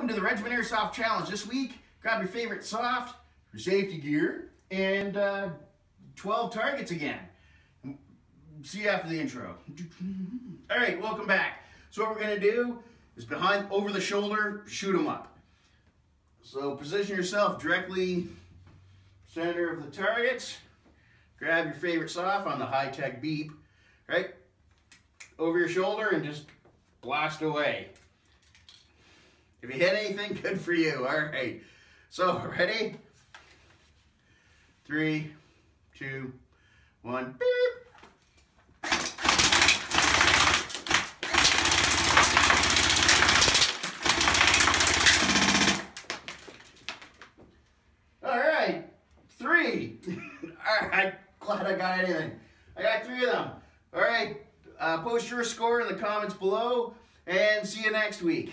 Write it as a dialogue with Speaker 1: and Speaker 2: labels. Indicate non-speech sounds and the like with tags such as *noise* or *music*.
Speaker 1: welcome to the Regiment Airsoft Challenge. This week, grab your favorite soft, safety gear, and uh, 12 targets again. See you after the intro. All right, welcome back. So what we're gonna do is behind, over the shoulder, shoot them up. So position yourself directly center of the targets. Grab your favorite soft on the high-tech beep, right? Over your shoulder and just blast away. If you hit anything, good for you. All right. So, ready? Three, two, one. Beep. All right. Three. *laughs* All right. Glad I got anything. I got three of them. All right. Uh, post your score in the comments below and see you next week.